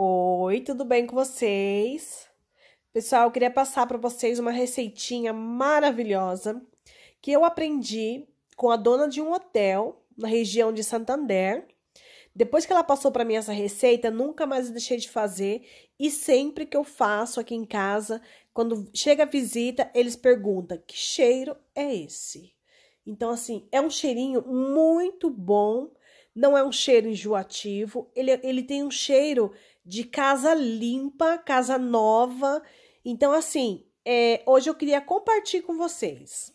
Oi, tudo bem com vocês? Pessoal, eu queria passar para vocês uma receitinha maravilhosa que eu aprendi com a dona de um hotel na região de Santander. Depois que ela passou para mim essa receita, nunca mais deixei de fazer e sempre que eu faço aqui em casa, quando chega a visita, eles perguntam: "Que cheiro é esse?" Então assim, é um cheirinho muito bom não é um cheiro enjoativo, ele, ele tem um cheiro de casa limpa, casa nova. Então, assim, é, hoje eu queria compartilhar com vocês.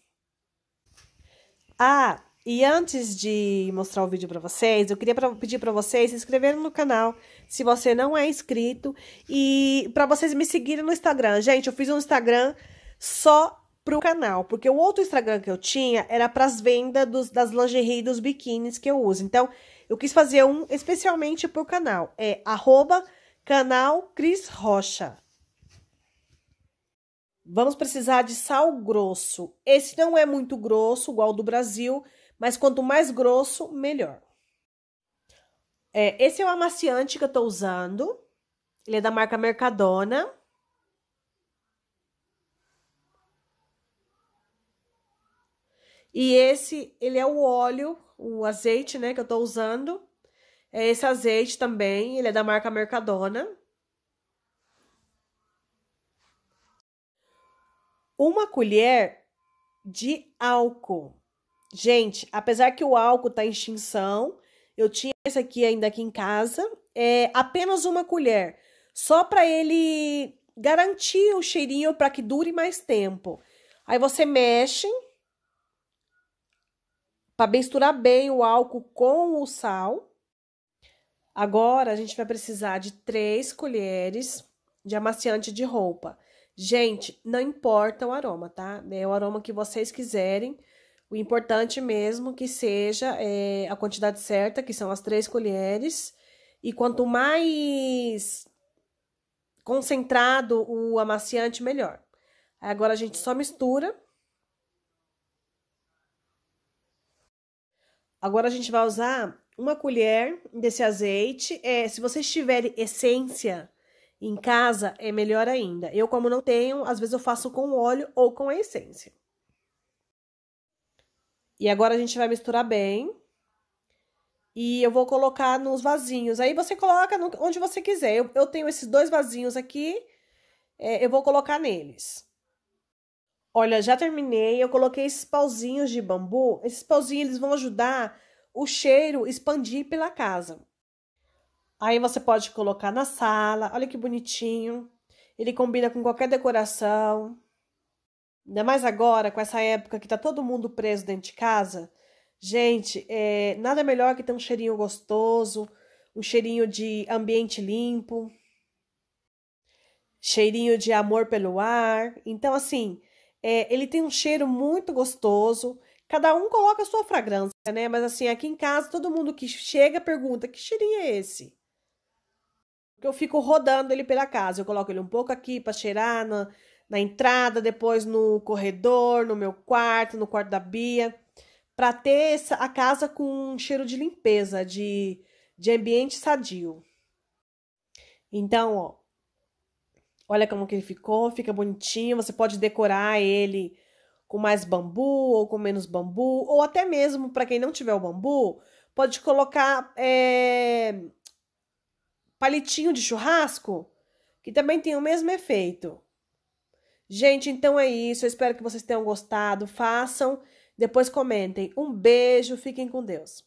Ah, e antes de mostrar o vídeo para vocês, eu queria pra, pedir para vocês se inscreverem no canal, se você não é inscrito, e para vocês me seguirem no Instagram. Gente, eu fiz um Instagram só pro canal, porque o outro Instagram que eu tinha era para as vendas dos, das lingerie e dos biquínis que eu uso. Então, eu quis fazer um especialmente pro canal. É arroba canal Cris Rocha. Vamos precisar de sal grosso. Esse não é muito grosso, igual do Brasil, mas quanto mais grosso, melhor. É, esse é o amaciante que eu tô usando. Ele é da marca Mercadona. E esse, ele é o óleo, o azeite, né, que eu tô usando. É esse azeite também, ele é da marca Mercadona. Uma colher de álcool. Gente, apesar que o álcool tá em extinção, eu tinha esse aqui ainda aqui em casa, é apenas uma colher, só para ele garantir o cheirinho para que dure mais tempo. Aí você mexe para misturar bem o álcool com o sal. Agora, a gente vai precisar de três colheres de amaciante de roupa. Gente, não importa o aroma, tá? É o aroma que vocês quiserem. O importante mesmo que seja é, a quantidade certa, que são as três colheres. E quanto mais concentrado o amaciante, melhor. Agora a gente só mistura Agora a gente vai usar uma colher desse azeite. É, se vocês tiverem essência em casa, é melhor ainda. Eu, como não tenho, às vezes eu faço com óleo ou com a essência. E agora a gente vai misturar bem. E eu vou colocar nos vasinhos. Aí você coloca onde você quiser. Eu, eu tenho esses dois vasinhos aqui. É, eu vou colocar neles. Olha, já terminei. Eu coloquei esses pauzinhos de bambu. Esses pauzinhos eles vão ajudar o cheiro expandir pela casa. Aí você pode colocar na sala. Olha que bonitinho. Ele combina com qualquer decoração. Ainda mais agora, com essa época que tá todo mundo preso dentro de casa. Gente, é, nada melhor que ter um cheirinho gostoso, um cheirinho de ambiente limpo, cheirinho de amor pelo ar. Então, assim, é, ele tem um cheiro muito gostoso. Cada um coloca a sua fragrância, né? Mas assim, aqui em casa, todo mundo que chega pergunta: que cheirinho é esse? Porque eu fico rodando ele pela casa. Eu coloco ele um pouco aqui para cheirar na, na entrada, depois no corredor, no meu quarto, no quarto da Bia, para ter essa, a casa com um cheiro de limpeza, de, de ambiente sadio. Então, ó, Olha como que ele ficou, fica bonitinho. Você pode decorar ele com mais bambu ou com menos bambu, ou até mesmo para quem não tiver o bambu, pode colocar é, palitinho de churrasco, que também tem o mesmo efeito. Gente, então é isso. Eu espero que vocês tenham gostado. Façam, depois comentem. Um beijo, fiquem com Deus.